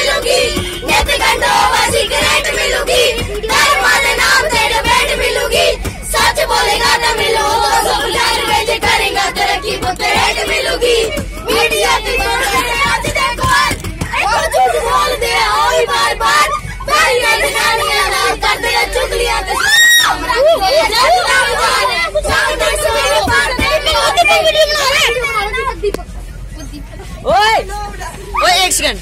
मिलूगी। नित घंटों सिगरेट मिलूगी। धर्म नाम तेरे भेंट मिलूगी। सच बोलेगा तो मिलो। तो सब हज़ार बेच करेगा। तरक्की पुत्र रेट मिलूगी। मीडिया की आज देखो आज। झूठ बोल दे, और बार बार। भाई ने गालियाँ ना कर दे चुगलियाँ तो ओए ओए, एक सेकंड